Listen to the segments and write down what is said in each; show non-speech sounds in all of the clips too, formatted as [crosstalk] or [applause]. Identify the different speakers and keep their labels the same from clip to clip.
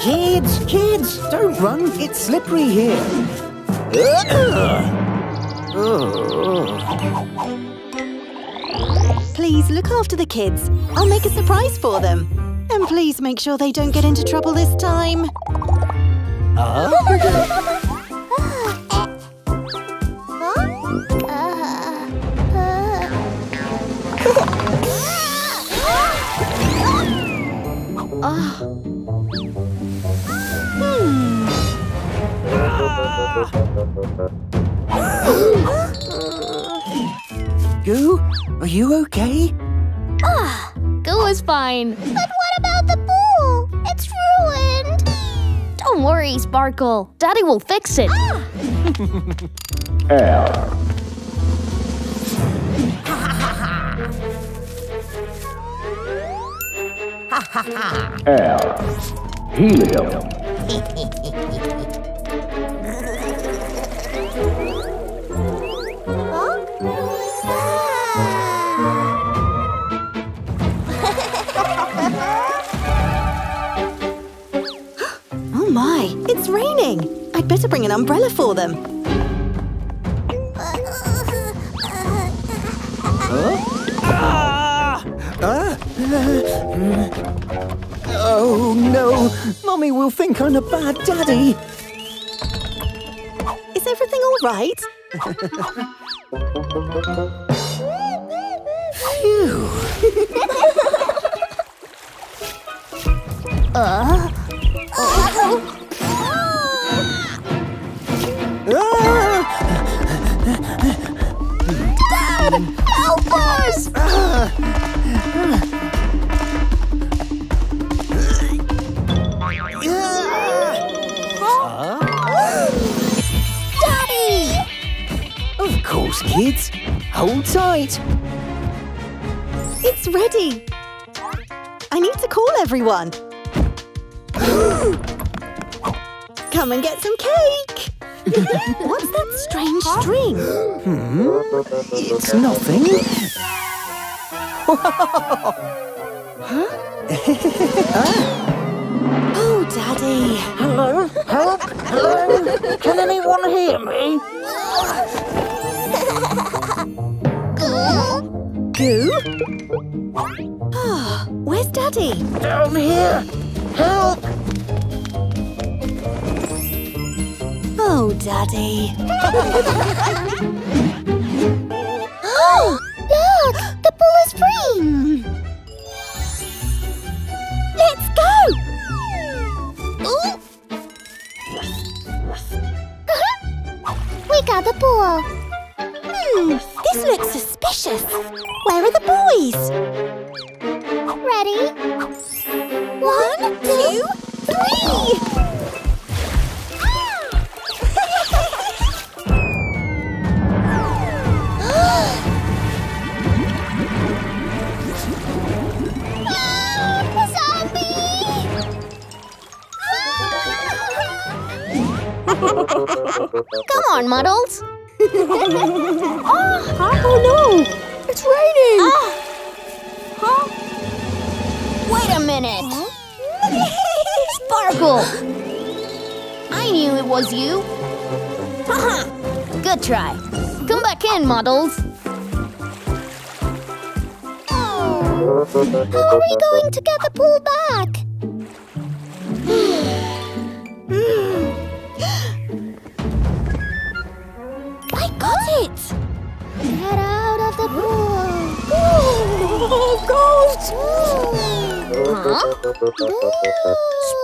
Speaker 1: kids, kids, don't run. It's slippery here.
Speaker 2: Please look after the kids. I'll make a surprise for them. And please make sure they don't get into trouble this time. Ah.
Speaker 1: Goo, are you okay?
Speaker 3: Ah, Goo is fine.
Speaker 4: But what about the pool? It's ruined.
Speaker 3: Don't worry, Sparkle. Daddy will fix it. Ah. [laughs]
Speaker 2: Oh my, it's raining. I'd better bring an umbrella for them. Ah. Ah. Hmm.
Speaker 1: Oh no, Mummy will think I'm a bad daddy.
Speaker 2: Is everything all right?
Speaker 1: Phew. Ah! [laughs] Of kids. Hold tight.
Speaker 2: It's ready. I need to call everyone. [gasps] Come and get some cake. [laughs] What's that strange string? Hmm?
Speaker 1: It's nothing. [laughs]
Speaker 2: Oh, Daddy.
Speaker 1: Hello? Help? Hello? Can anyone hear me? [laughs]
Speaker 2: Goo? Ah, Where's Daddy?
Speaker 1: Down here. Help!
Speaker 2: Oh, Daddy.
Speaker 4: Oh, look! The pool is free! Let's go! Ooh. [laughs] we got the ball.
Speaker 2: Hmm, this looks suspicious. Where are the boys?
Speaker 4: Ready? One, two, three! Ah, [gasps] zombie! [laughs]
Speaker 3: Come on, Muddles.
Speaker 2: Ah, oh no! It's raining! Ah. Huh?
Speaker 3: Wait a minute. [laughs] Sparkle! I knew it was you. Good try. Come back in, Muddles.
Speaker 4: How are we going to get the pool back? [sighs] Hmm.
Speaker 2: Oh, ghost!
Speaker 3: Huh?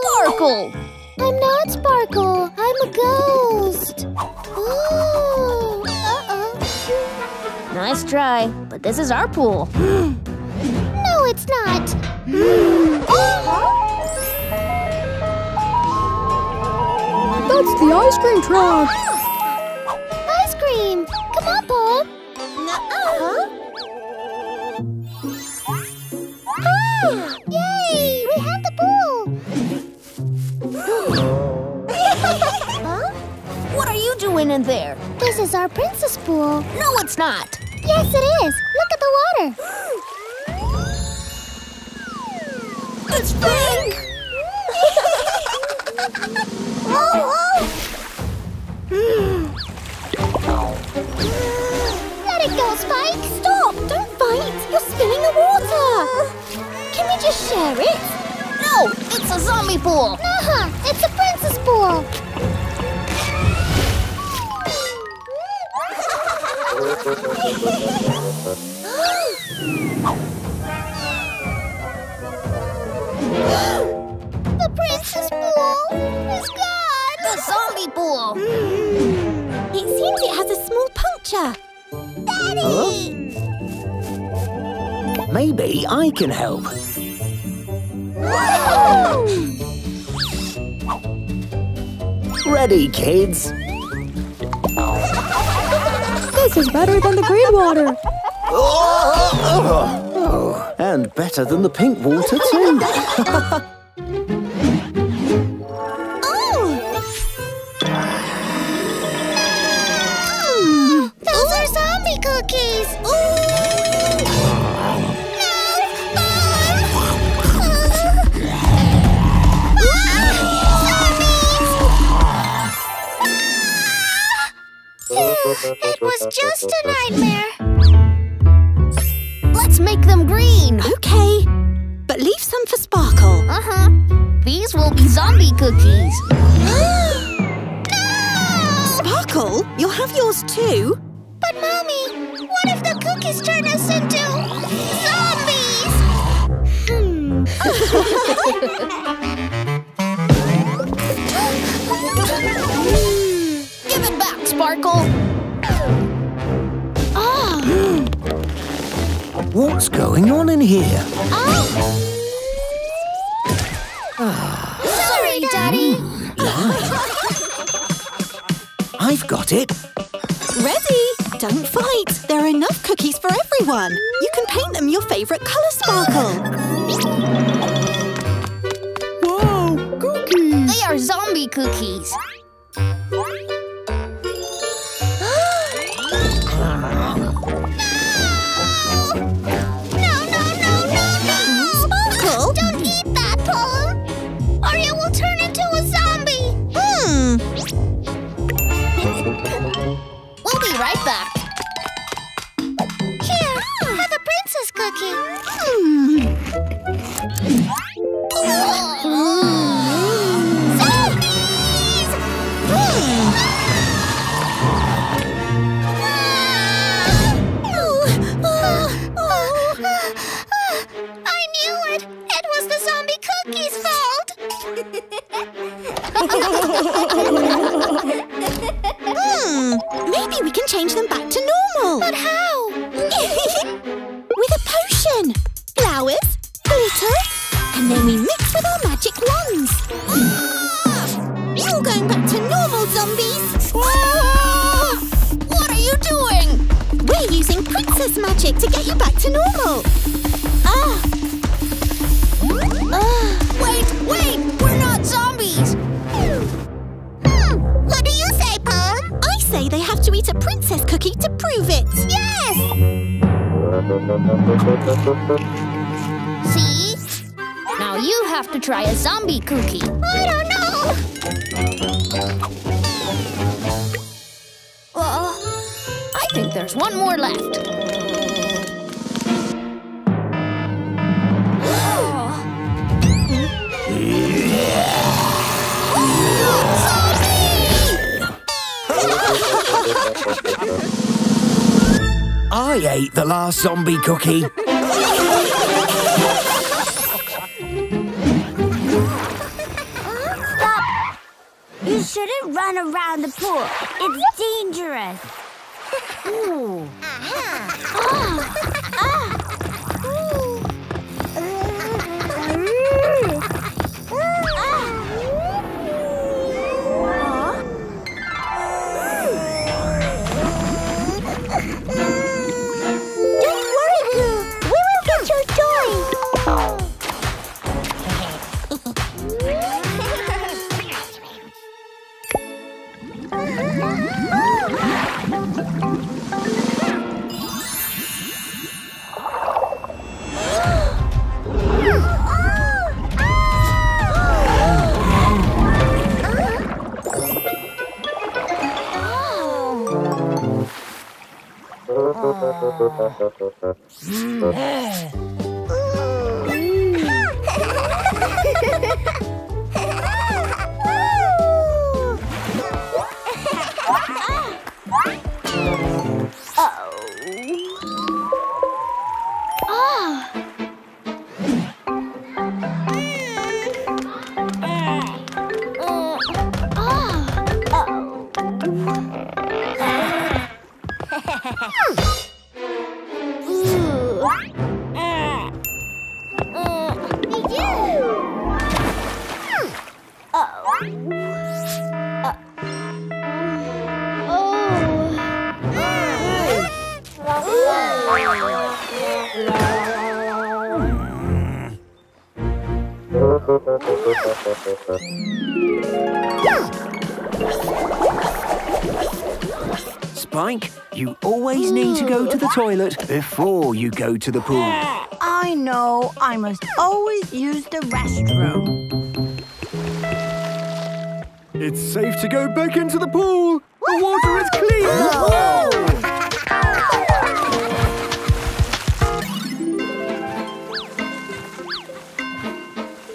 Speaker 3: Sparkle!
Speaker 4: I'm not Sparkle. I'm a ghost. Ooh. Uh-oh.
Speaker 3: Nice try, but this is our pool. [gasps]
Speaker 4: No, it's not.
Speaker 2: That's the ice cream truck!
Speaker 4: Ice cream. [gasps] Yay! We have the pool. [gasps] huh?
Speaker 3: What are you doing in there?
Speaker 4: This is our princess pool.
Speaker 3: No, it's not.
Speaker 4: Yes, it is.
Speaker 3: here. [gasps]
Speaker 2: It's Frank! [laughs] Oh, oh.
Speaker 4: Let it go, Spike.
Speaker 2: Stop! Don't fight! You're spilling the water! Can we just share it?
Speaker 3: No, it's a zombie pool.
Speaker 4: Uh-huh. It's a princess pool. [gasps] the princess pool is gone.
Speaker 3: The zombie pool.
Speaker 2: It seems it has a small puncture.
Speaker 4: Daddy!
Speaker 1: Maybe I can help. Ready, kids?
Speaker 2: This is better than the green water.
Speaker 1: Oh, [laughs] and better than the pink water, too. [laughs]
Speaker 4: Oh, those are zombie cookies. It was just a nightmare.
Speaker 3: Let's make them green.
Speaker 2: Okay, but leave some for Sparkle.
Speaker 3: Uh-huh. These will be zombie cookies. no! [gasps]
Speaker 2: Sparkle, you'll have yours too.
Speaker 4: But mommy, what if the cookies turn us into zombies? Hmm. [laughs]
Speaker 3: Give it back, Sparkle.
Speaker 1: What's going on in here?
Speaker 4: oh Sorry, Daddy. Hmm.
Speaker 1: I've got it.
Speaker 2: Ready? Don't fight. There are enough cookies for everyone. You can paint them your favorite color, Sparkle.
Speaker 1: Whoa, cookies!
Speaker 3: They are zombie cookies.
Speaker 4: Eat a princess cookie
Speaker 2: to prove it.
Speaker 4: Yes!
Speaker 3: See? Now you have to try a zombie cookie.
Speaker 4: I don't know!
Speaker 3: Uh, I think there's one more left.
Speaker 1: I ate the last zombie cookie.
Speaker 5: Stop! You shouldn't run around the pool. It's dangerous. Ooh.
Speaker 4: Don't
Speaker 1: Spike, you always need to go to the toilet before you go to the pool.
Speaker 5: I know. I must always use the restroom.
Speaker 1: It's safe to go back into the pool. The water is clean.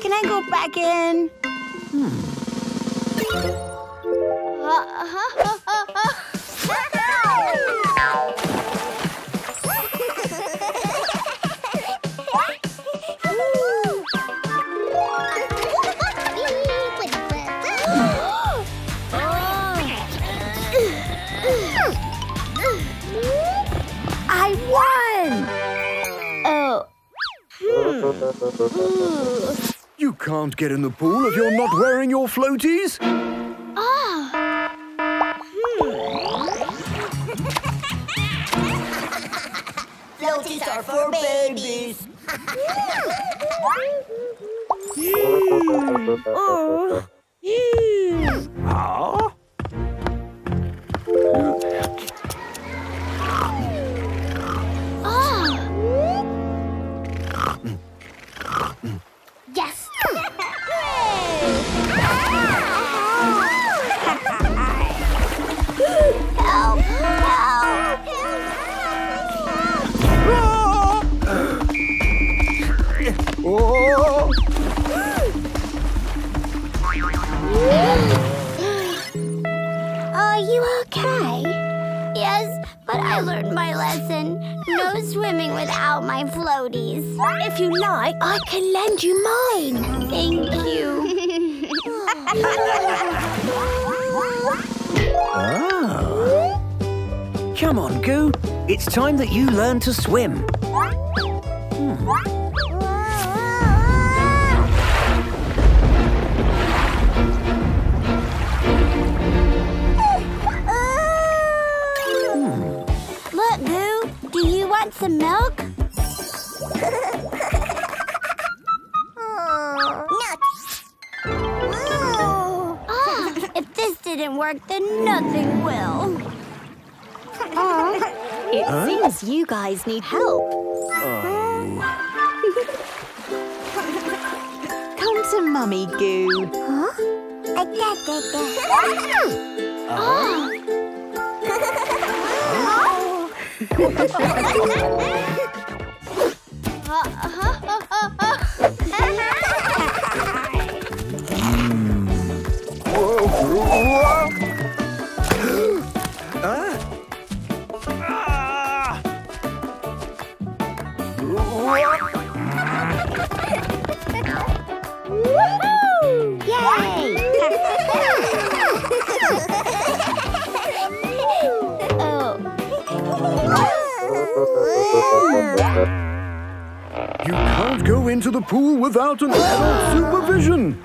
Speaker 5: Can I go back in?
Speaker 1: Can't get in the pool if you're not wearing your floaties.
Speaker 5: Floaties are for babies. [laughs]
Speaker 1: Ah?
Speaker 4: Yes. Are you okay?
Speaker 5: Yes, but I learned my lesson. No swimming without my floaties.
Speaker 2: If you like, I can lend you mine.
Speaker 5: Thank you.
Speaker 1: Ah. Come on, Goo. It's time that you learn to swim.
Speaker 5: You want some milk? Ah, if this didn't work, then nothing will.
Speaker 2: It seems you guys need help. Come to Mummy Goo.
Speaker 1: You [laughs] ハハハハ! Into the pool without an adult supervision.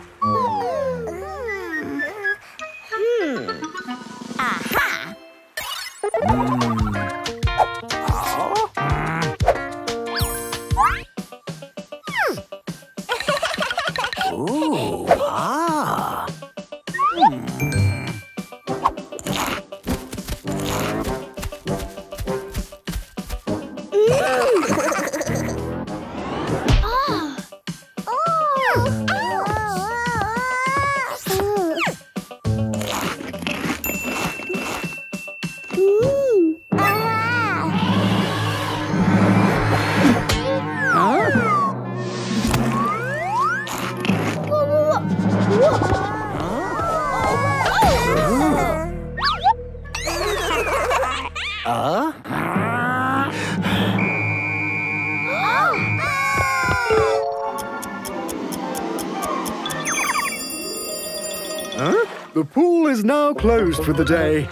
Speaker 6: Now closed for the day.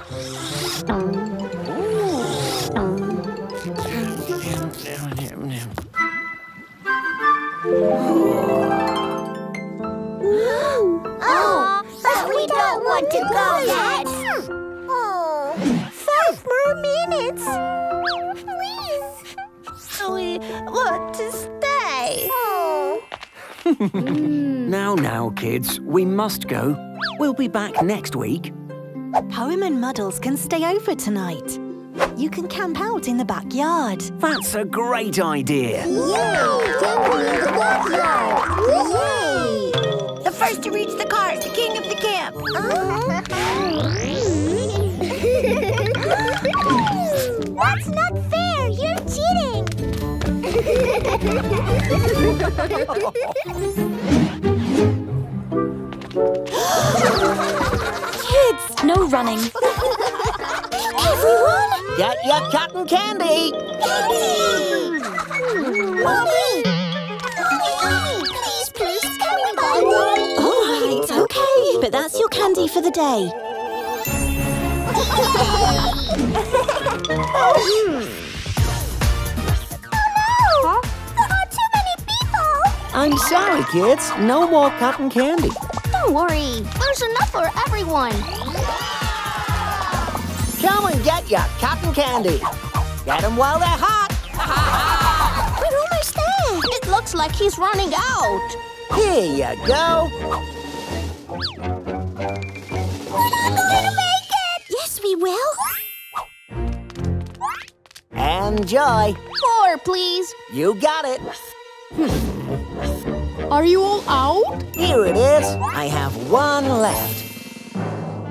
Speaker 5: Oh, but we don't want to go yet. Oh, five more minutes. Please. We want to stay. Oh. [laughs]
Speaker 1: Now, now, kids, we must go. We'll be back next week.
Speaker 2: Poem and Muddles can stay over tonight. You can camp out in the backyard.
Speaker 1: That's a great idea. Yay!
Speaker 5: The first to reach the car is the king of the camp. [laughs] That's not fair. You're
Speaker 2: Kids, [laughs] running.
Speaker 4: Everyone!
Speaker 1: Get your cotton candy.
Speaker 4: Mommy! Mommy! Please, please, can we buy one?
Speaker 2: All right, okay. But that's your candy for the day. Oh, no! There are too many people!
Speaker 1: I'm sorry, kids. No more cotton candy.
Speaker 3: Don't worry, there's enough for everyone.
Speaker 1: Get your cotton candy. Get 'em while they're hot.
Speaker 3: We're almost there. It looks like he's running out.
Speaker 1: Here you go. We're not going to make it.
Speaker 4: Yes, we will.
Speaker 1: Enjoy.
Speaker 3: Four, please.
Speaker 1: You got it. [laughs]
Speaker 3: Are you all out?
Speaker 1: Here it is. I have one left.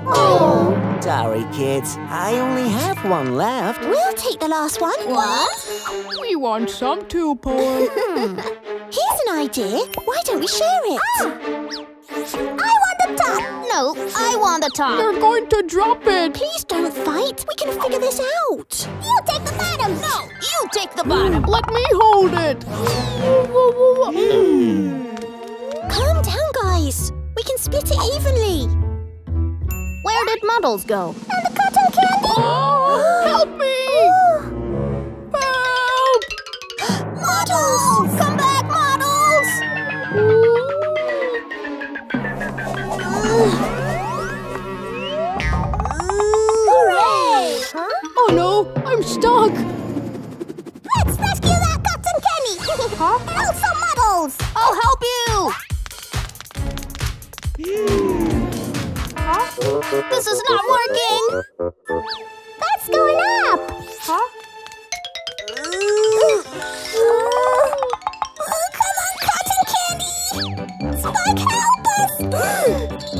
Speaker 3: Oh.
Speaker 1: Sorry, kids. I only have one left.
Speaker 4: We'll take the last one.
Speaker 3: What?
Speaker 7: We want some too, Paul. [laughs]
Speaker 4: Here's an idea. Why don't we share it? Ah!
Speaker 3: I want the top. No, I want the top.
Speaker 7: You're going to drop it.
Speaker 4: Please don't fight. We can figure this out.
Speaker 3: You take the bottom. No, you take the bottom.
Speaker 7: Mm, let me hold it. Hmm.
Speaker 4: Calm down, guys. We can split it evenly.
Speaker 3: Where did Muddles go?
Speaker 4: And the cotton candy.
Speaker 7: Oh, help me! Help!
Speaker 4: Muddles!
Speaker 3: Come back, Muddles!
Speaker 4: Hooray!
Speaker 7: Oh no, I'm stuck.
Speaker 4: Let's rescue that cotton candy. huh? Elsa Muddles.
Speaker 3: I'll help you! This is not working!
Speaker 4: That's going up. Huh? come on, cotton candy. Spike, help us.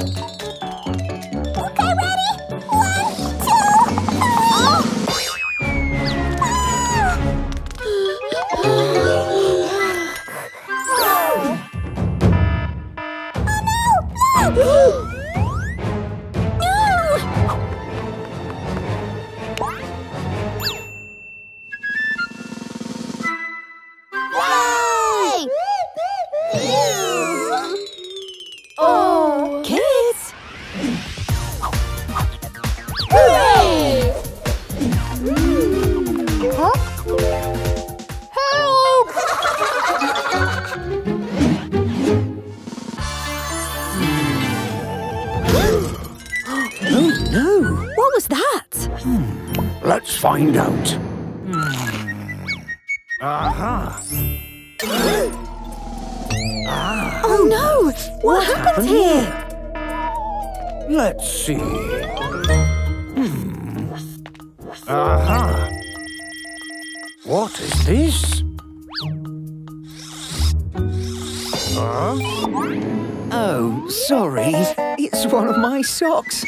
Speaker 1: Of my socks.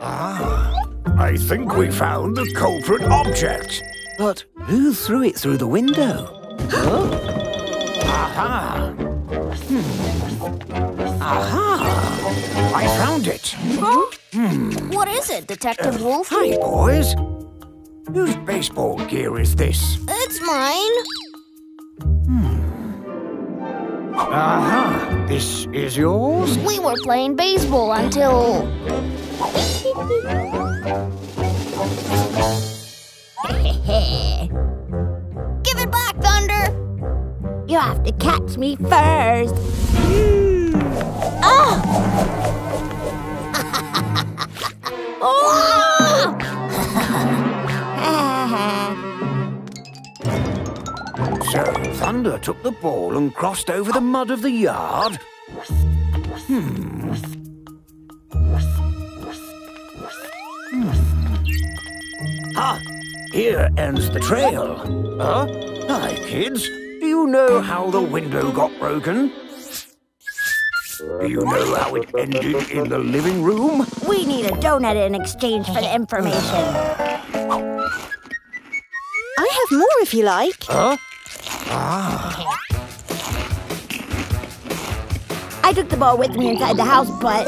Speaker 6: I think we found the culprit object.
Speaker 1: But who threw it through the window? huh?
Speaker 6: Aha! Aha! I found it. Huh? Hmm.
Speaker 3: What is it, Detective Wolf?
Speaker 6: Hi, boys. Whose baseball gear is this?
Speaker 3: It's mine. Hmm.
Speaker 6: Aha!
Speaker 1: This is yours?
Speaker 3: We were playing baseball until. [laughs] Give it back, Thunder!
Speaker 5: You have to catch me first. [laughs] Ah! [laughs] Oh!
Speaker 1: So Thunder took the ball and crossed over the mud of the yard? Hmm. Hmm. Ah, here ends the trail. Huh? Hi, kids. Do you know how the window got broken? Do you know how it ended in the living room?
Speaker 5: We need a donut in exchange for the information.
Speaker 2: I have more if you like.
Speaker 1: Huh? Ah.
Speaker 5: I took the ball with me inside the house, but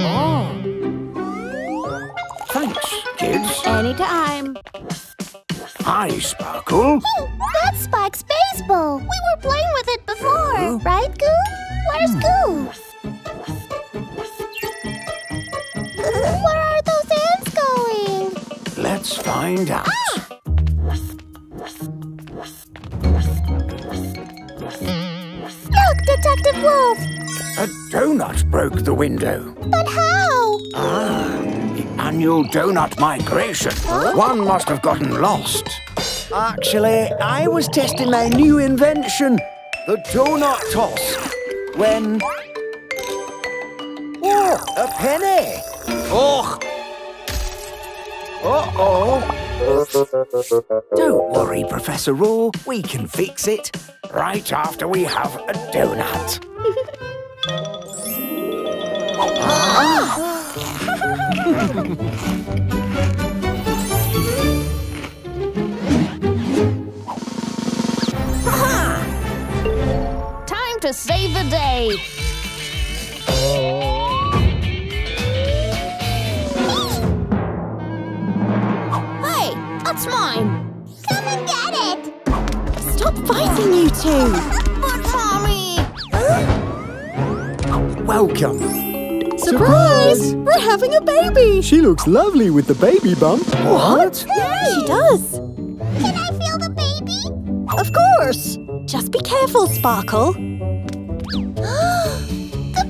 Speaker 5: oh.
Speaker 1: Thanks, kids.
Speaker 5: anytime.
Speaker 1: Hi, Sparkle.
Speaker 4: That's Spike's baseball. We were playing with it before, right, Goo? Where's hmm. Goo? Where are those ants going?
Speaker 1: Let's find out.
Speaker 4: Look,
Speaker 1: broke the window.
Speaker 4: But how?
Speaker 1: Ah, the annual donut migration. One must have gotten lost.
Speaker 6: Actually, I was testing my new invention, the donut toss, when... Oh, a penny! Oh! Uh-oh!
Speaker 1: Don't worry, Professor Raw. We can fix it. Right after we have a donut. [laughs]
Speaker 3: Time to save the day! Hey, that's mine!
Speaker 4: Come and get it.
Speaker 2: Stop fighting, you two. [laughs]
Speaker 3: But, Mommy!
Speaker 6: Welcome.
Speaker 2: Surprise! We're having a baby.
Speaker 6: She looks lovely with the baby bump. What?
Speaker 2: She does.
Speaker 4: Can I feel the baby?
Speaker 2: Of course. Just be careful, Sparkle. [gasps]
Speaker 4: the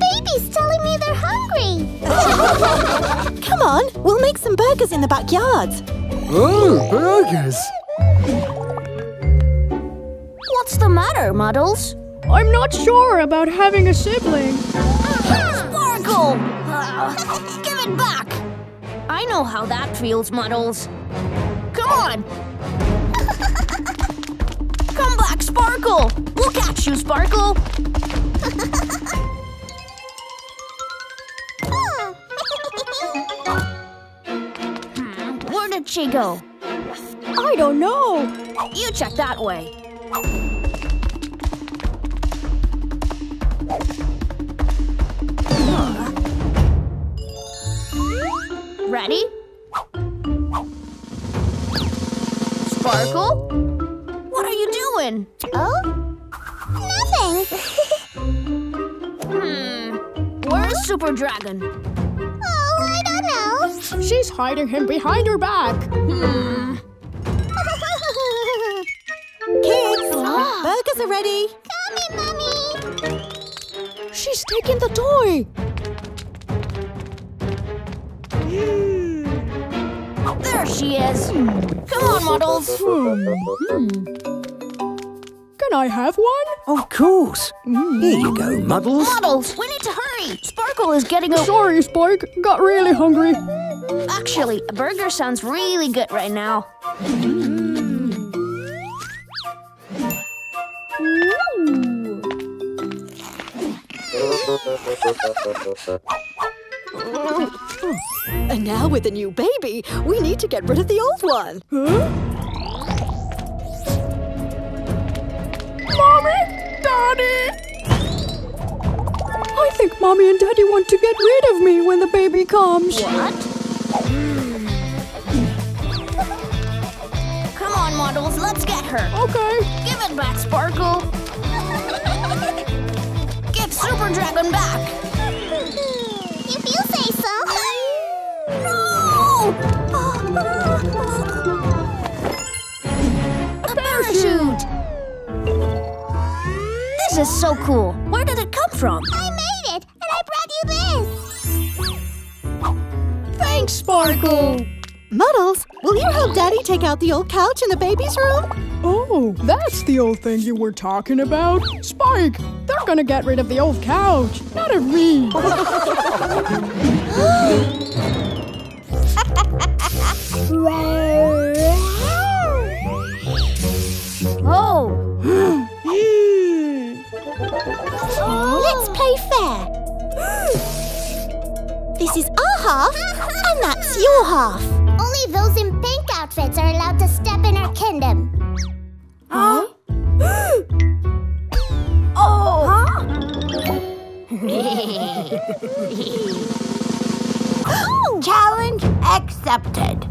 Speaker 4: baby's telling me they're hungry. [laughs]
Speaker 2: Come on, we'll make some burgers in the backyard.
Speaker 6: Oh, burgers.
Speaker 3: What's the matter, Muddles?
Speaker 7: I'm not sure about having a sibling.
Speaker 3: Know how that feels, Muddles. Come on! [laughs] Come back, Sparkle! We'll catch you, Sparkle! [laughs] Hmm, Where did she go?
Speaker 7: I don't know.
Speaker 3: You check that way. Ready? Sparkle? What are you doing?
Speaker 4: oh? Nothing.
Speaker 3: Hmm. Where's Super Dragon?
Speaker 4: oh, I don't know.
Speaker 7: She's hiding him behind her back.
Speaker 3: Hmm. [laughs]
Speaker 2: Kids, burgers are ready.
Speaker 4: Come here, Mommy.
Speaker 7: She's taking the toy.
Speaker 3: There she is. Come on, Muddles. Hmm.
Speaker 7: Can I have one?
Speaker 1: Of course. Hmm. Here you go, Muddles.
Speaker 3: Muddles, we need to hurry. Sparkle is getting a.
Speaker 7: Sorry, Spike. Got really hungry.
Speaker 3: Actually, a burger sounds really good right now. [laughs] [laughs]
Speaker 2: And now with a new baby, we need to get rid of the old one. Huh?
Speaker 7: Mommy! Daddy! I think Mommy and Daddy want to get rid of me when the baby comes.
Speaker 3: What? Come on, Muddles, let's get her.
Speaker 7: Okay.
Speaker 3: Give it back, Sparkle. Get Super Dragon back!
Speaker 4: If you say so.
Speaker 3: A parachute! This is so cool. Where did it come from?
Speaker 4: I made it, and I brought you this.
Speaker 3: Thanks, Sparkle!
Speaker 2: Muddles, will you help Daddy take out the old couch in the baby's room?
Speaker 7: Oh, that's the old thing you were talking about. Spike, they're gonna get rid of the old couch, not [gasps] [gasps] [gasps] of me.
Speaker 3: Oh! [gasps]
Speaker 8: Let's play fair. This is our half, and that's your half.
Speaker 4: Only those in pink outfits are allowed to step in our kingdom. [gasps] Oh. [laughs] [laughs] [gasps]
Speaker 5: Challenge accepted.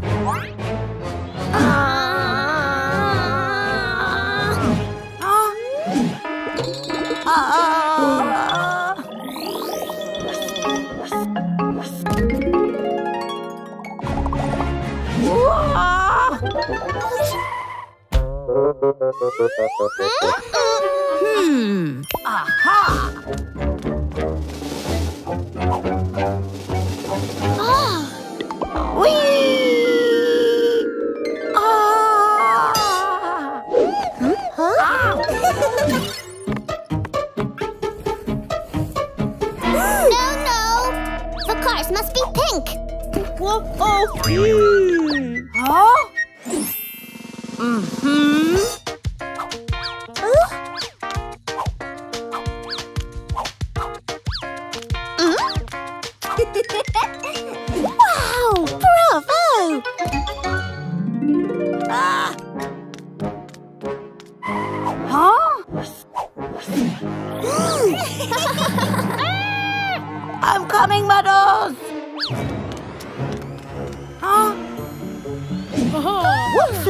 Speaker 5: Hmm. Aha! Huh? Mm-hmm.
Speaker 8: Wow,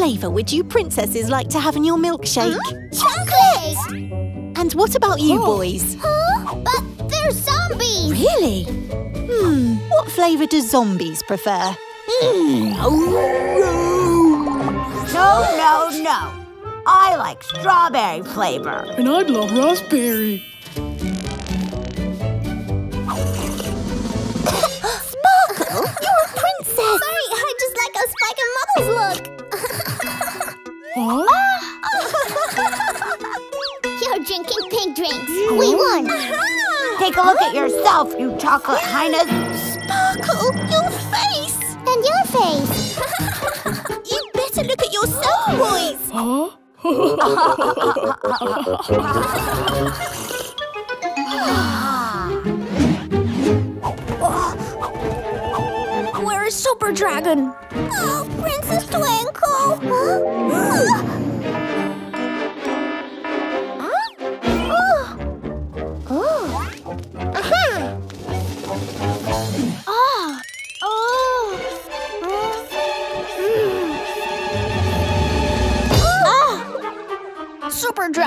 Speaker 2: flavour would you princesses like to have in your milkshake?
Speaker 4: Chocolate!
Speaker 2: And what about you boys?
Speaker 4: Huh? But they're zombies!
Speaker 2: Really? Hmm, what flavour do zombies prefer?
Speaker 5: No, no, no. I like strawberry flavor.
Speaker 7: and I'd love raspberry.
Speaker 5: Take a look at yourself, you chocolate highness.
Speaker 8: Sparkle, your face!
Speaker 4: And your face. [laughs]
Speaker 8: You better look at yourself, [gasps] boys!
Speaker 7: Huh? [laughs]
Speaker 3: Where is Super Dragon?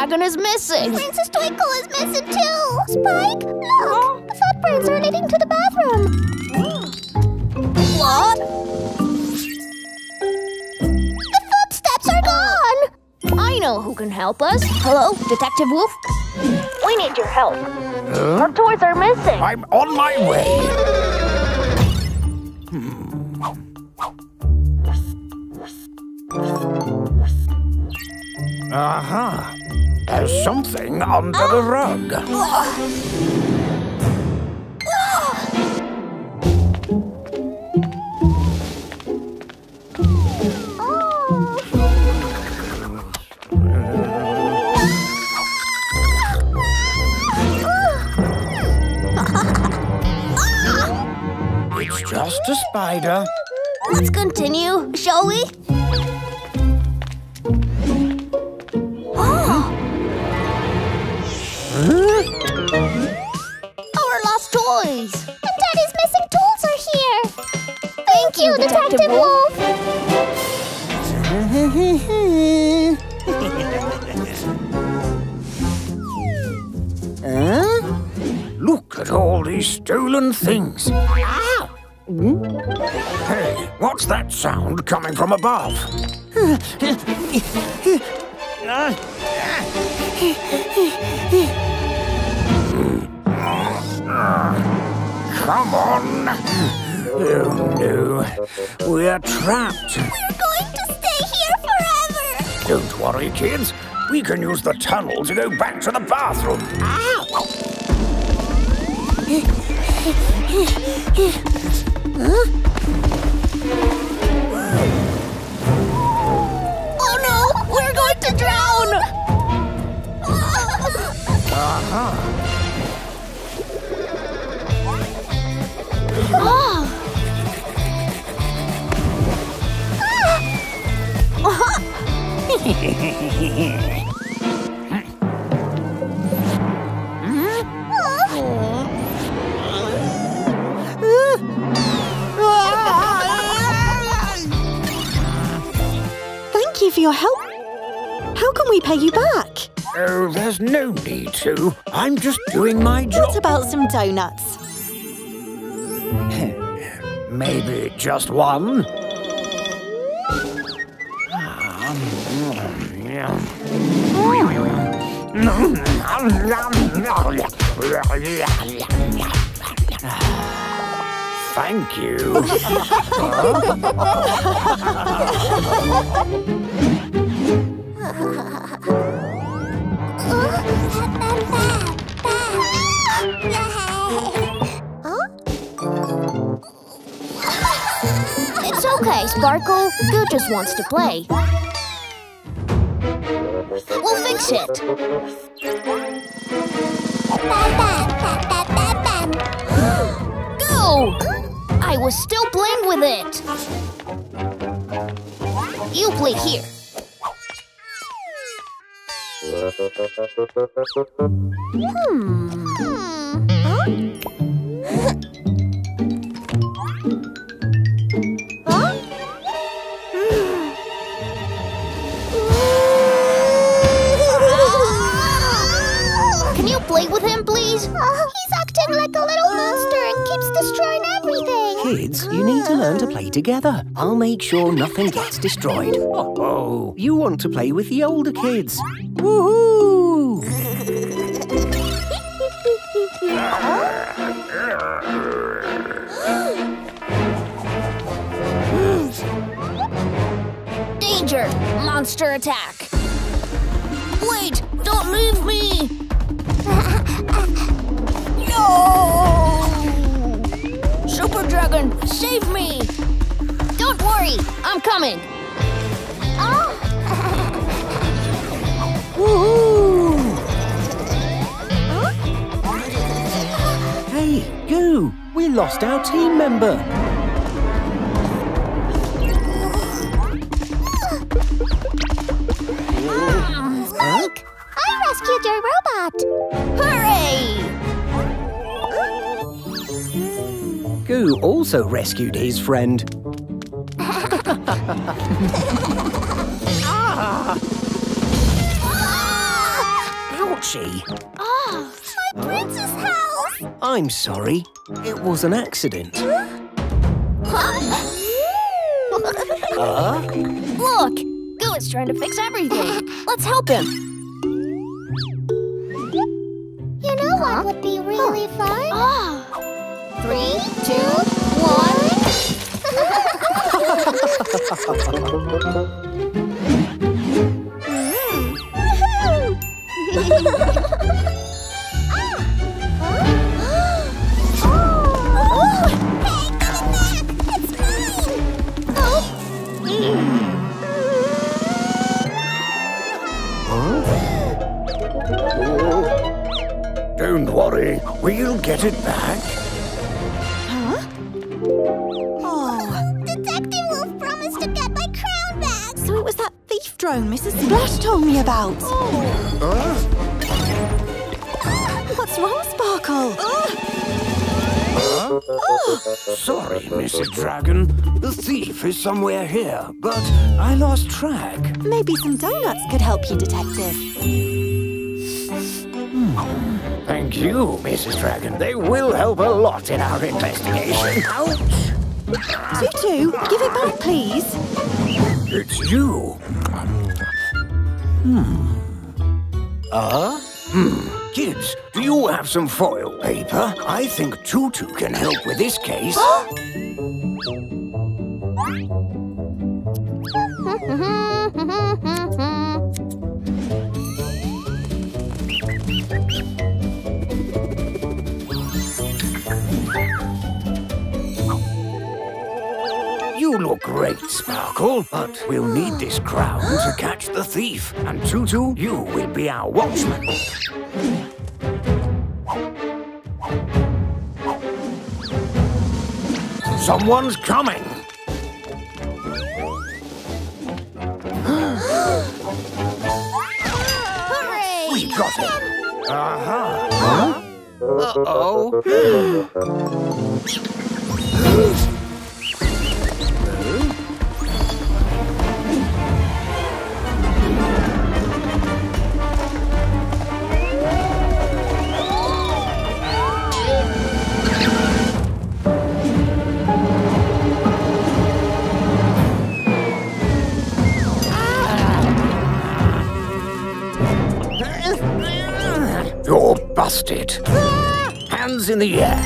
Speaker 3: Dragon is missing!
Speaker 4: Princess Twinkle is missing too. Spike, look. The footprints are leading to the bathroom.
Speaker 3: What?
Speaker 4: The footsteps are gone.
Speaker 3: I know who can help us. Hello, Detective Wolf? We need your help. Our toys are missing.
Speaker 1: I'm on my way. Hmm. Aha! There's something under the rug. It's just a spider.
Speaker 3: Let's continue, shall we? Toys.
Speaker 4: And Daddy's missing tools are here. Thank you,
Speaker 3: Detective
Speaker 4: Detective
Speaker 3: Wolf.
Speaker 4: Wolf. [laughs]
Speaker 6: Huh?
Speaker 1: Look at all these stolen things.
Speaker 6: Ah!
Speaker 1: Hey, what's that sound coming from above? [laughs] [laughs] Come on. Oh no, we're trapped.
Speaker 5: We're going to stay here forever.
Speaker 1: Don't worry, kids. We can use the tunnel to go back to the bathroom.
Speaker 5: Oh no, we're going to drown. Uh-huh.
Speaker 2: Thank you for your help. How can we pay you back?
Speaker 1: Oh, there's no need to. I'm just doing my job.
Speaker 2: What about some donuts?
Speaker 1: Maybe just one. Thank you.
Speaker 3: It's [laughs] Sparkle. Goo just wants to play. We'll fix it. Goo! I was still playing with it. You play here. Can him, please?
Speaker 5: Oh, he's acting like a little monster and keeps destroying everything.
Speaker 6: Kids, you need to learn to play together. I'll make sure nothing gets destroyed. Oh, you want to play with the older kids. Woohoo! [gasps]
Speaker 3: Danger! Monster attack! Wait! Don't leave me! [laughs] no! Super Dragon, save me! Don't worry, I'm coming!
Speaker 6: Hey, Goo, we lost our team member.
Speaker 5: Ah, Spike! I rescued your robot.
Speaker 6: Also rescued his friend. Ouchie!
Speaker 5: Oh, my princess house.
Speaker 6: I'm sorry. It was an accident. huh?
Speaker 3: Look! Goo is trying to fix everything. Let's help him.
Speaker 5: You know what would be really fun?
Speaker 3: Ah! Three, two, one.
Speaker 1: Oh,
Speaker 2: oh,
Speaker 5: oh. Don't worry, we'll get
Speaker 2: it back. Drone Mrs. Splash told me about. Oh. What's wrong, Sparkle? Oh.
Speaker 1: Sorry, Mrs. Dragon. The thief is somewhere here, but I lost track.
Speaker 2: Maybe some donuts could help you, Detective.
Speaker 1: Thank you, Mrs. Dragon. They will help a lot in our investigation. Ouch!
Speaker 2: Tutu, give it back, please.
Speaker 1: It's you. Hmm. Uh? Hmm. Kids, do you have some foil paper? I think Tutu can help with this case. You look great, Sparkle, but we'll need this crown to catch the thief. And Tutu, you will be our watchman. Someone's coming.
Speaker 4: Hooray!
Speaker 1: We got him. Uh-huh. Huh? Uh-oh. [gasps] [gasps] Busted. Hands in the air.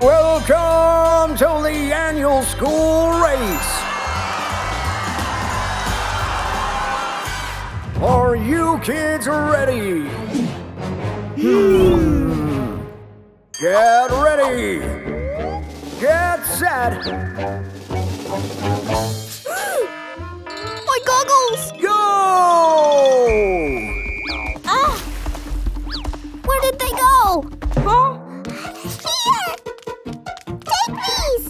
Speaker 1: Welcome to the annual school race. Are you kids ready? Hmm. Get ready. Get set.
Speaker 4: Ah! Where did they go? Huh? Here! Take these!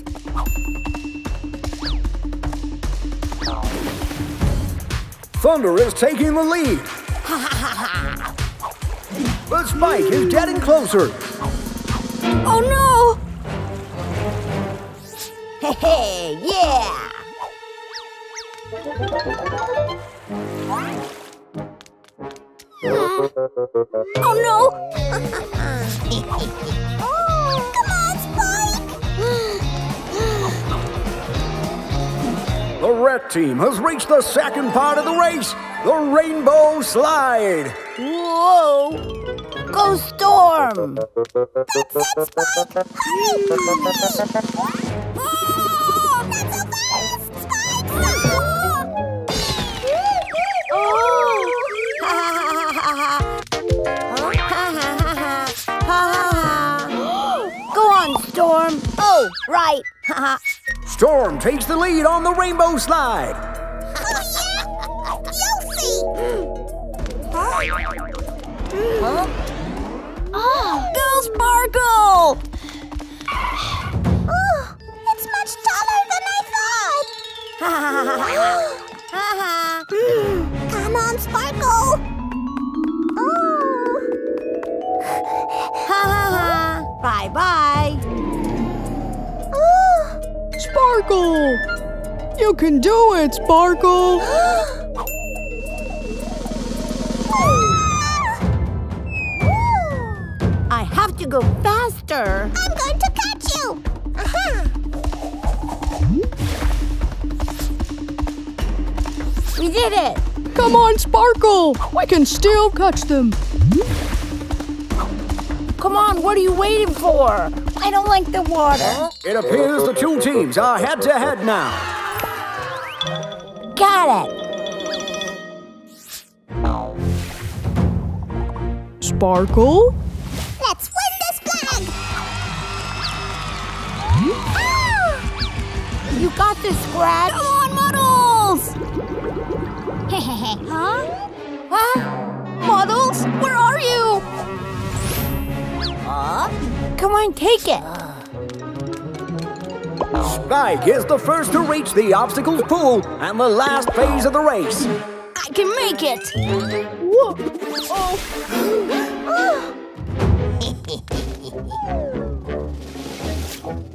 Speaker 1: Thunder is taking the lead. but Spike is getting closer.
Speaker 3: Oh no!
Speaker 5: Hey, hey, yeah! [laughs]
Speaker 3: Oh no! [laughs]
Speaker 4: Oh, come on, Spike!
Speaker 1: The red team has reached the second part of the race, the rainbow slide.
Speaker 5: Whoa! Go Storm!
Speaker 4: That's it, Spike! Hurry! Oh, not so fast! Spike!
Speaker 5: Go Oh, right! [laughs]
Speaker 1: Storm takes the lead on the rainbow slide.
Speaker 4: Oh, yeah! Huh?
Speaker 3: Go [gasps] Sparkle!
Speaker 4: Oh, it's much taller than I thought! [gasps] Come on, Sparkle! Oh.
Speaker 5: bye bye!
Speaker 4: Oh.
Speaker 7: Sparkle! You can do it, Sparkle! [gasps]
Speaker 5: I have to go faster!
Speaker 4: I'm going to catch you! Uh-huh.
Speaker 5: We did it!
Speaker 7: Come on, Sparkle! We can still catch them!
Speaker 5: Come on, what are you waiting for? I don't like the water.
Speaker 1: It appears the two teams are head to head now.
Speaker 5: Got it!
Speaker 7: Sparkle?
Speaker 4: Let's win this flag! Ah!
Speaker 5: You got this, Scratch!
Speaker 3: Come on, Muddles! [laughs]
Speaker 4: huh?
Speaker 5: Huh?
Speaker 3: Muddles, where are you?
Speaker 5: Come on, take it!
Speaker 1: Spike is the first to reach the obstacles pool and the last phase of the race.
Speaker 3: I can make it!
Speaker 7: Whoa!
Speaker 3: Oh,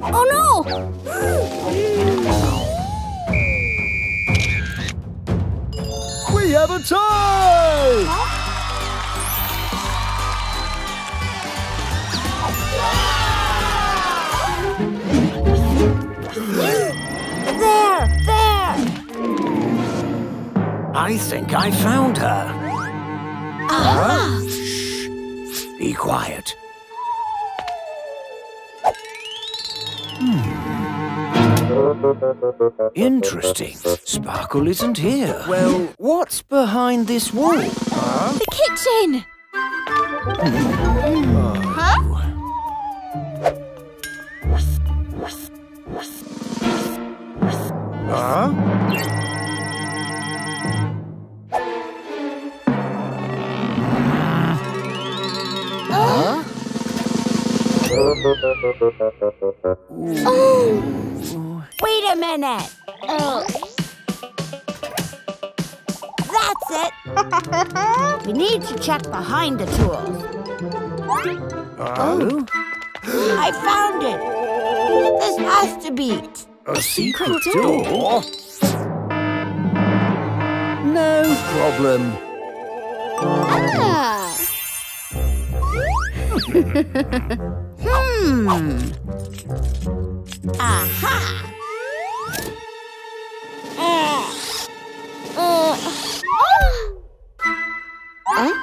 Speaker 3: [laughs] oh no!
Speaker 1: Adventure time!
Speaker 5: There!
Speaker 1: I think I found her. Huh? Shh. Be quiet. Hmm. Interesting. Sparkle isn't here. Well, what's behind this wall?
Speaker 8: The kitchen!
Speaker 1: Huh? Huh?
Speaker 5: Wait a minute! That's it! [laughs] we need to check behind the tools.
Speaker 1: Oh? [gasps]
Speaker 5: I found it! This has to be it.
Speaker 1: A secret door? No problem.
Speaker 8: Ah! [laughs]
Speaker 5: Hmm. Aha!
Speaker 1: Huh?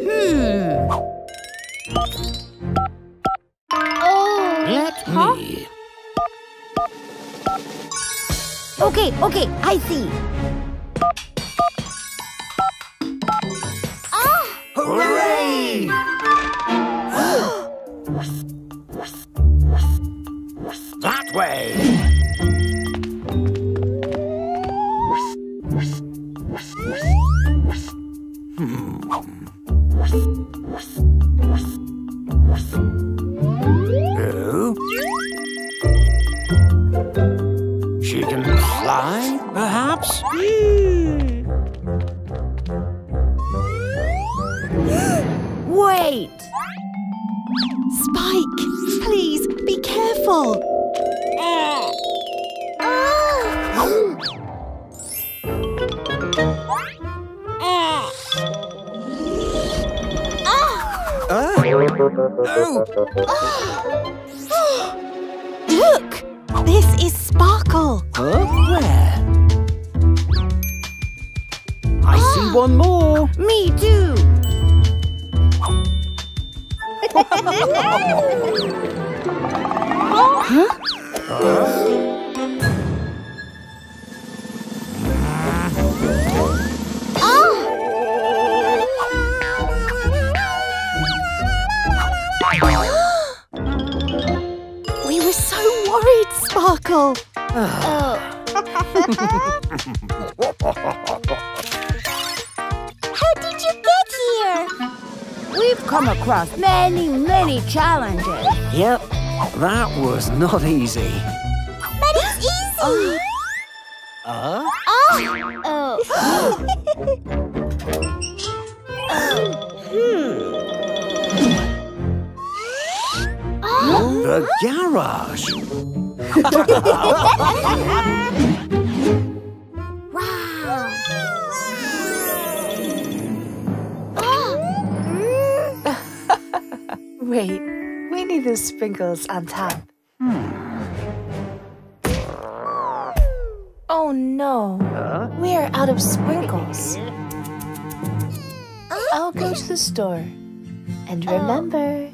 Speaker 5: Hmm.
Speaker 8: Oh!
Speaker 1: Let me.
Speaker 5: Okay, okay, I see.
Speaker 1: Hooray! that way. Oh? She can fly, perhaps?
Speaker 5: Wait!
Speaker 2: Spike, please be careful.
Speaker 1: Oh.
Speaker 2: Look, this is Sparkle.
Speaker 1: Huh? Where? I see ah, one more.
Speaker 5: Me too!
Speaker 2: We were so worried, Sparkle.
Speaker 5: Come across many, many challenges.
Speaker 1: Yep, that was not easy.
Speaker 5: But it's easy!
Speaker 1: Uh? The garage. [laughs] [laughs]
Speaker 2: sprinkles on top. Hmm. Oh no, we're out of sprinkles. I'll go to the store. And oh. remember,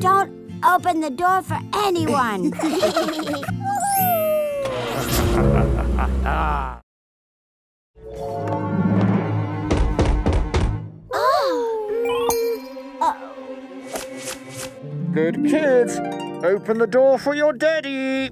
Speaker 5: Don't open the door for anyone! [laughs] [laughs] [laughs]
Speaker 1: Good kids, open the door for your daddy.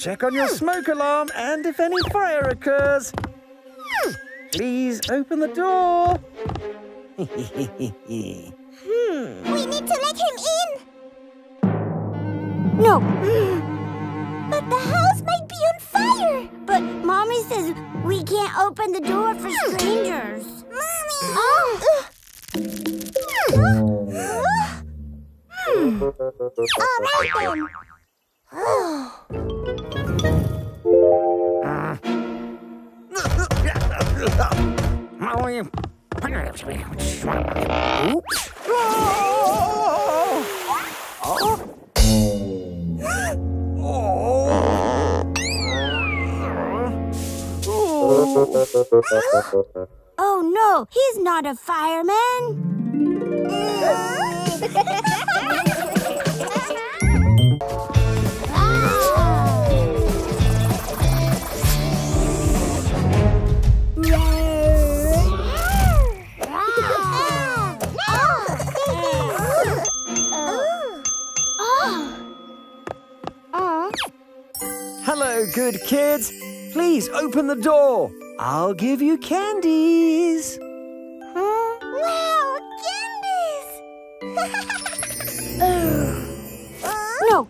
Speaker 6: Check on your smoke alarm and if any fire occurs. Please open the door. hmm.
Speaker 5: We need to let him in. No. [gasps] But the house might be on fire. But Mommy says we can't open the door for strangers. Mommy. Oh. [gasps] [gasps] All right then.
Speaker 4: Oops. Oh.
Speaker 5: Oh no, he's not a fireman. [laughs]
Speaker 6: good kids. Please open the door. I'll give you candies.
Speaker 5: Wow, candies! no.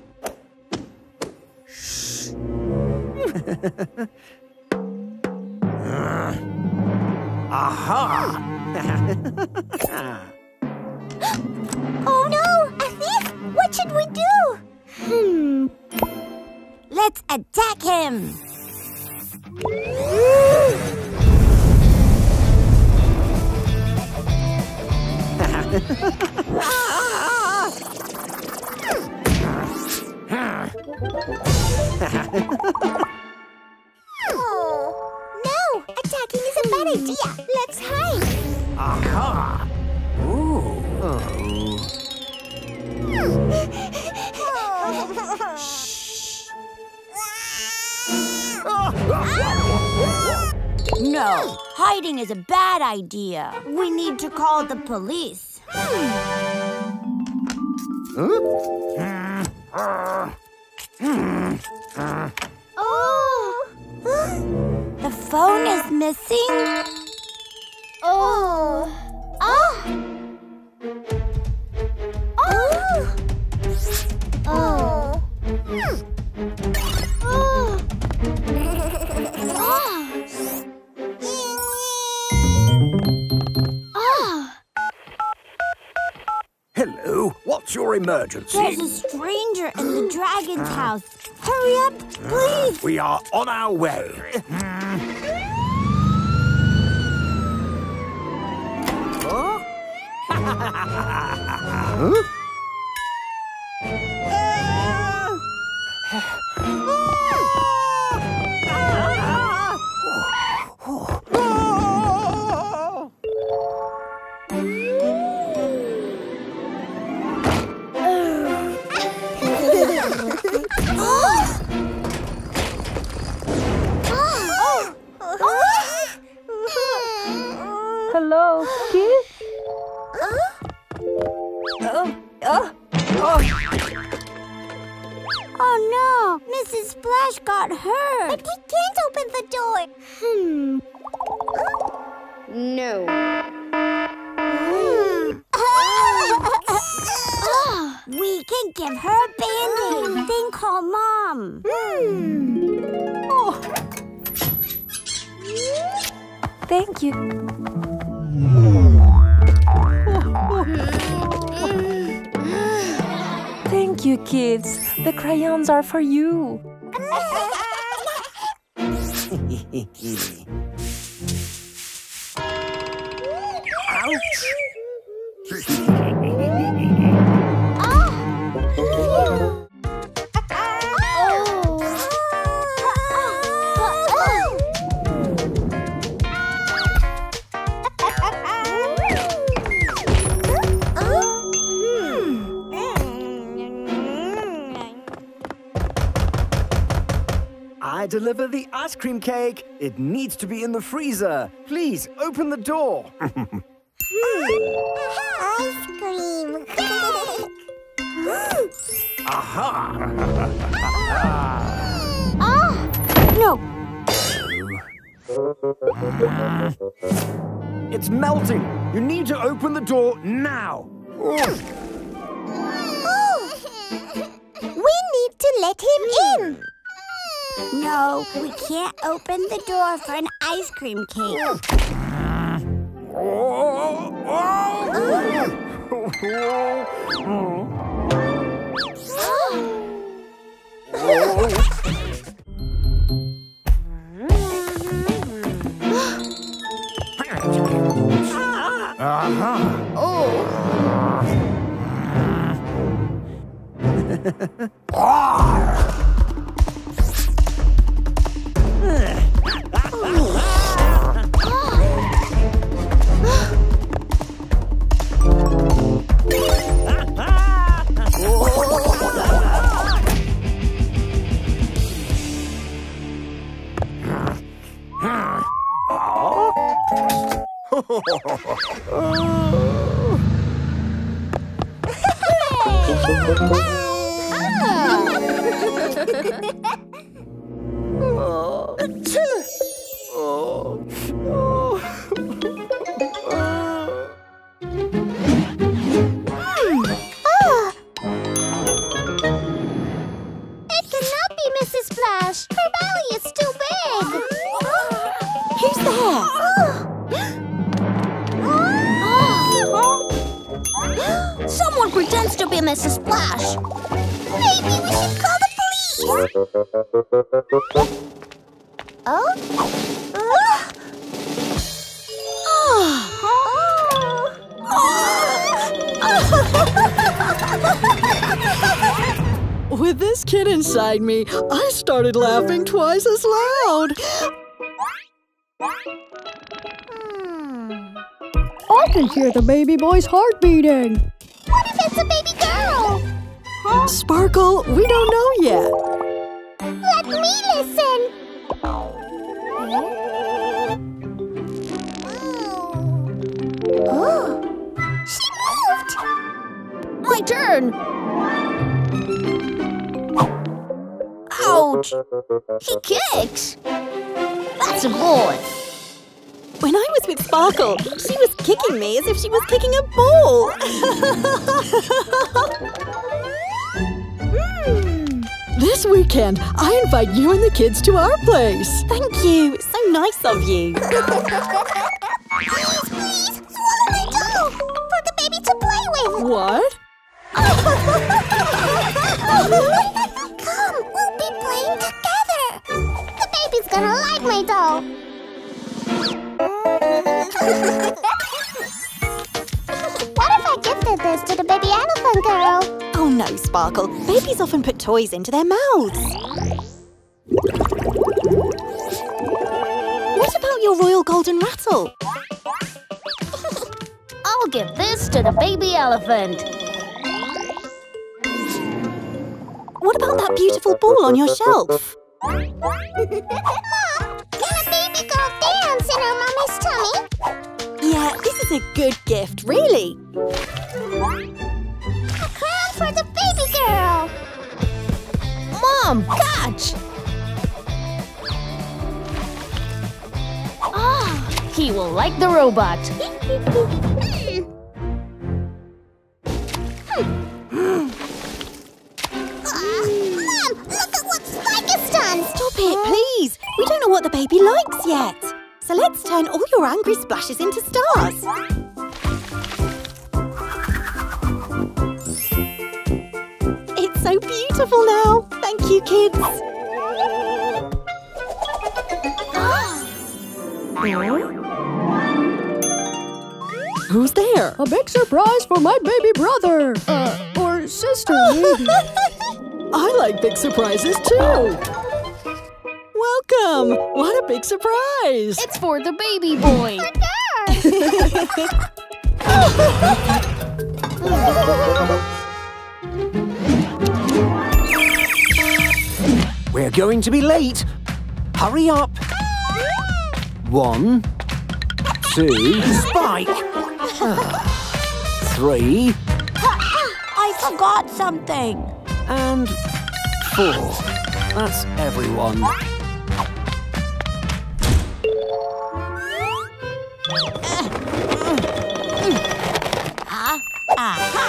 Speaker 4: Aha! [laughs] [laughs]
Speaker 5: attack idea. We need to call the police.
Speaker 4: What's your emergency?
Speaker 5: There's a stranger in the dragon's uh. house. Hurry up, please.
Speaker 4: We are on our way. Huh? [laughs] [laughs]
Speaker 9: for you. [laughs]
Speaker 6: cream cake. It needs to be in the freezer. Please open the door.
Speaker 5: Ice cream. [laughs]
Speaker 10: Aha! [laughs]
Speaker 5: Ah, no, [laughs]
Speaker 6: It's melting. You need to open the door now.
Speaker 5: we need to let him in. No, we can't open the door for an ice cream cake.
Speaker 1: Uh-huh. [gasps] [laughs] [laughs] Oh. [laughs] [laughs] Oh.
Speaker 4: It [laughs] With this kid inside me, I started laughing twice as loud. Hmm. I can hear the baby boy's heart beating.
Speaker 1: What if it's a baby girl?
Speaker 4: Sparkle, we don't know yet.
Speaker 1: Me listen. Oh, she moved.
Speaker 3: My turn. Ouch! He kicks. That's a boy.
Speaker 2: When I was with Sparkle, she was kicking me as if she was kicking a ball. [laughs]
Speaker 4: This weekend, I invite you and the kids to our place.
Speaker 2: Thank you. It's so nice of you. [laughs]
Speaker 1: Please, please, swallow my doll for the baby to play with.
Speaker 4: What?
Speaker 2: Sparkle. Babies often put toys into their mouths. What about your royal golden rattle? [laughs]
Speaker 3: I'll give this to the baby elephant.
Speaker 2: What about that beautiful ball on your shelf?
Speaker 1: Mom, [laughs] can a baby girl dance in her mommy's tummy?
Speaker 2: Yeah, this is a good gift, really
Speaker 1: girl!
Speaker 3: Mom, catch! Ah, he will like the robot. please.
Speaker 2: We don't know what the baby likes yet. So let's turn all your angry splashes into stars. So beautiful now. Thank you, kids.
Speaker 7: Who's there? A big surprise for my baby brother. Uh, or sister, maybe. [laughs]
Speaker 2: I like big surprises too. Welcome! What a big surprise!
Speaker 3: It's for the baby boy. [laughs] [laughs]
Speaker 6: We're going to be late. Hurry up. One, two, Spike. Three
Speaker 5: I forgot something.
Speaker 6: and four. That's everyone.
Speaker 5: Ah,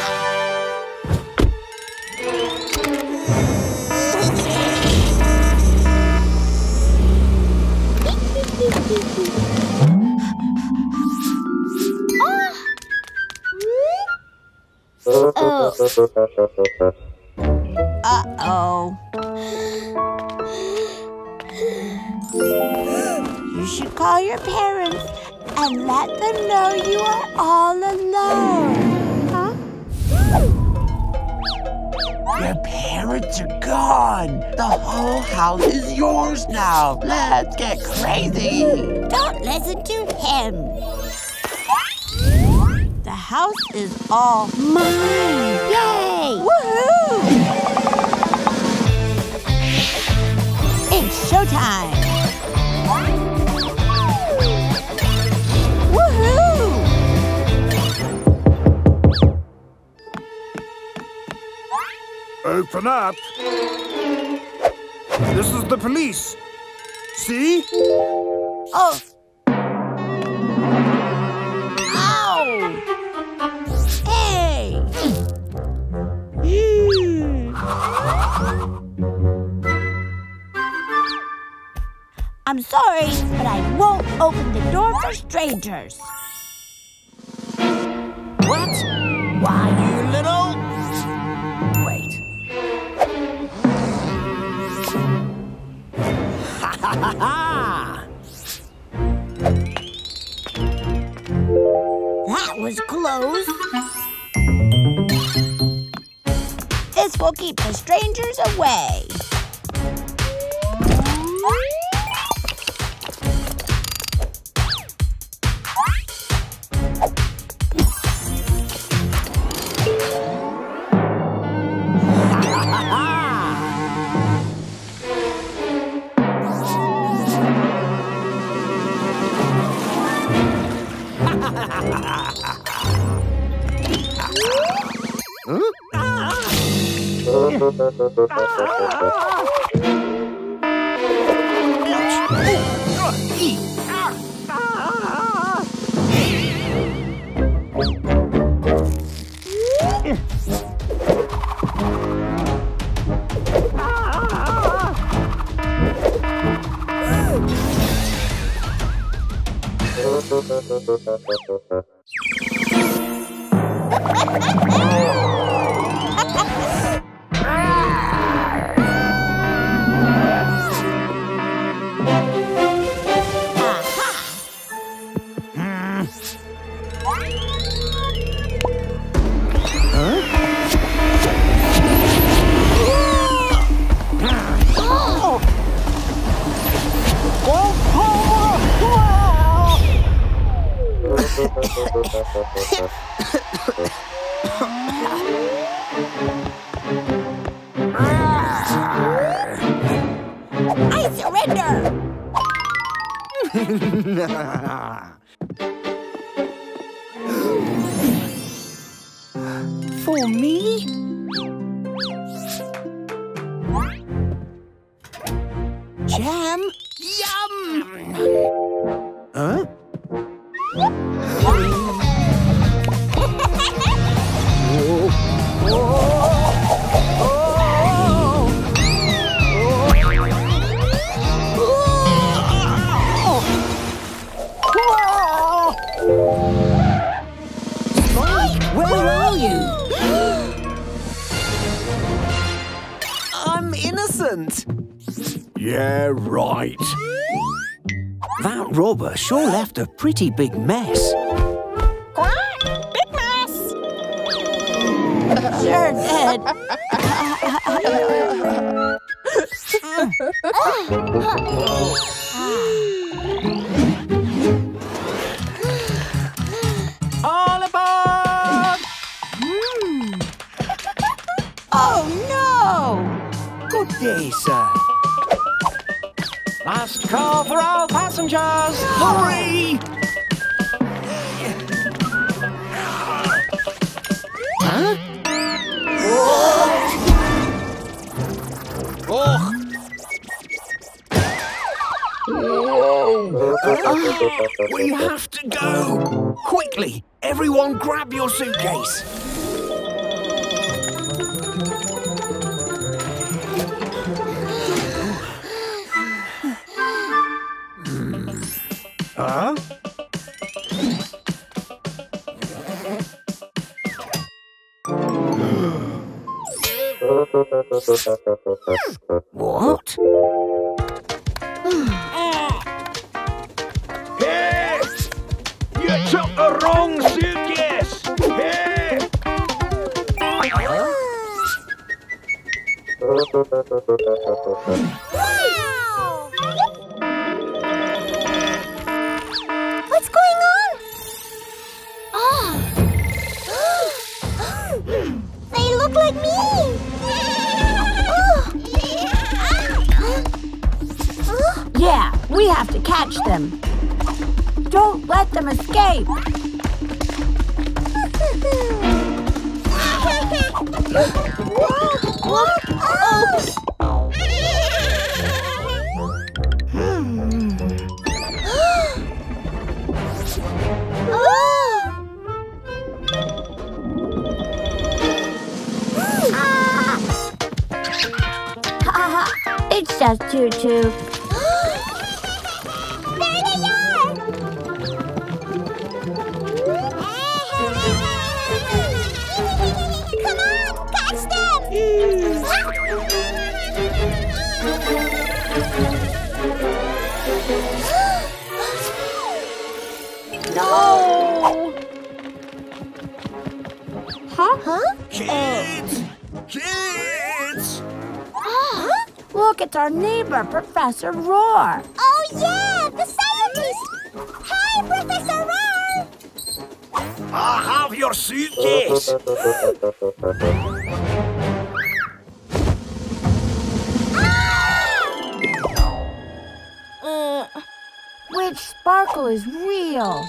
Speaker 5: Uh-oh. You should call your parents and let them know you are all alone. Huh?
Speaker 11: Your parents are gone. The whole house is yours now. Let's get crazy.
Speaker 5: Don't listen to him. The house is all mine. Yay! Woohoo! It's showtime. Woohoo!
Speaker 1: Open up. This is the police. See?
Speaker 5: Oh. I'm sorry, but I won't open the door for strangers.
Speaker 11: What? Why, you little... Wait. Ha ha ha ha!
Speaker 5: That was close. This will keep the strangers away. ¡Ah! [laughs]
Speaker 6: For me? Jam? Yum!
Speaker 1: Yeah, right.
Speaker 12: That robber sure left a pretty big mess.
Speaker 13: Big mess.
Speaker 5: Sure did.
Speaker 6: All aboard!
Speaker 5: Oh no!
Speaker 12: Good day, sir.
Speaker 6: Last call for all passengers.
Speaker 12: Hurry! Huh?
Speaker 1: Oh,
Speaker 12: We have to go! Quickly, everyone grab your suitcase.
Speaker 1: Huh? [gasps]
Speaker 12: What?
Speaker 1: Hey! You took the wrong suitcase! Hey!
Speaker 5: Catch them. Don't let them escape. it's just Tutu.
Speaker 4: There
Speaker 5: it's our neighbor, Professor Roar.
Speaker 4: Oh yeah, the scientist! Hi, Professor Roar!
Speaker 1: I have your suitcase!
Speaker 5: Uh, which sparkle is real?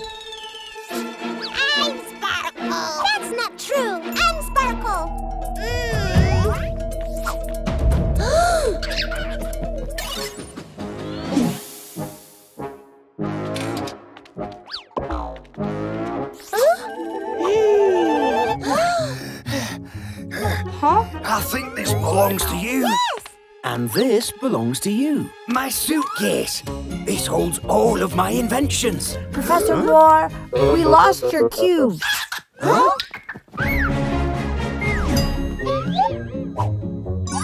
Speaker 1: This belongs to you. My suitcase. This holds all of my inventions.
Speaker 5: Professor Roar, we lost your cube.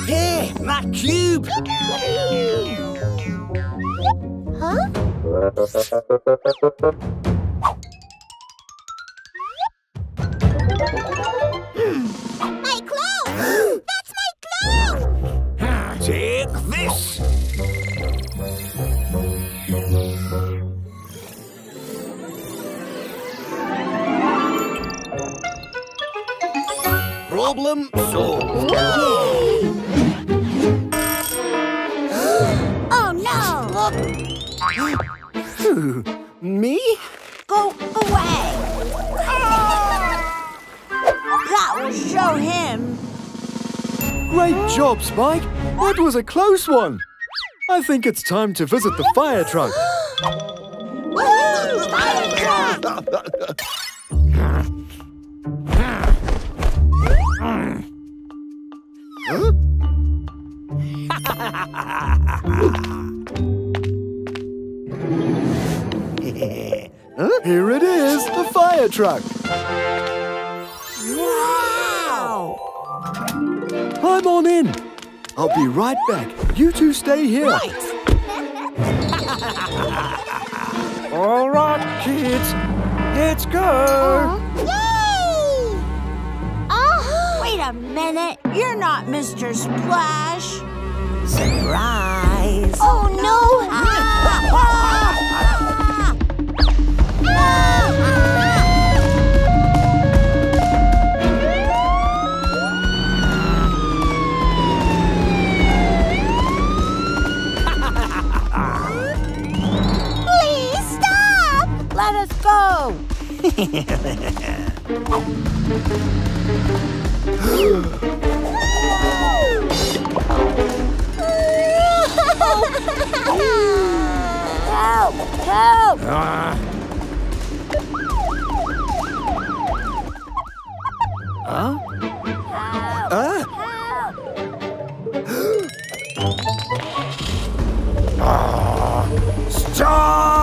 Speaker 1: Hey, my cube!
Speaker 4: Huh? [laughs]
Speaker 1: Solved. [gasps]
Speaker 4: Oh no!
Speaker 12: Who? Me?
Speaker 5: Go away. [laughs] That will show him.
Speaker 6: Great job, Spike. That was a close one. I think it's time to visit the fire truck. [gasps]
Speaker 4: Woohoo! Fire truck! [laughs]
Speaker 6: Here it is, the fire truck.
Speaker 4: Wow!
Speaker 14: climb on in. I'll be right back. You two stay here. [laughs]
Speaker 15: All right, kids. Let's go. Uh-huh.
Speaker 5: Yay! Oh, wait a minute. You're not Mr. Splash.
Speaker 6: Surprise!
Speaker 5: Oh, no! Please stop! Let us go! [laughs] Help! Help!
Speaker 1: Ah. Huh?
Speaker 14: Ah, [gasps]
Speaker 1: Ah. Stop!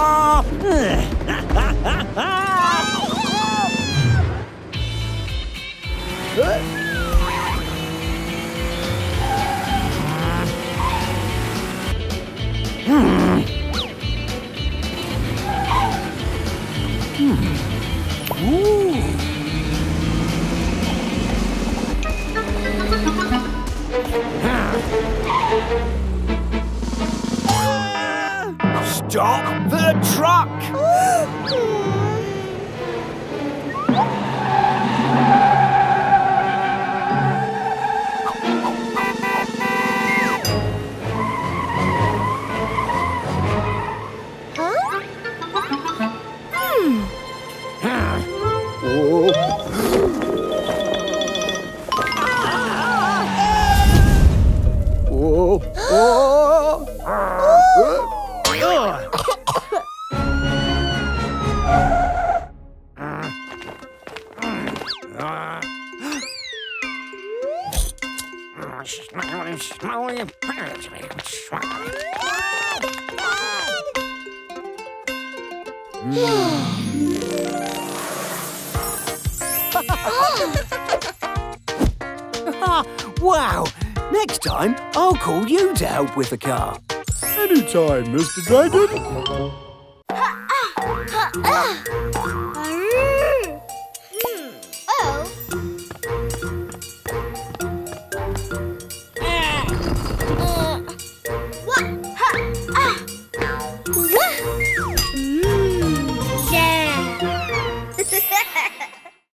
Speaker 1: Stop
Speaker 6: with the car.
Speaker 14: Anytime, Mr. Dragon.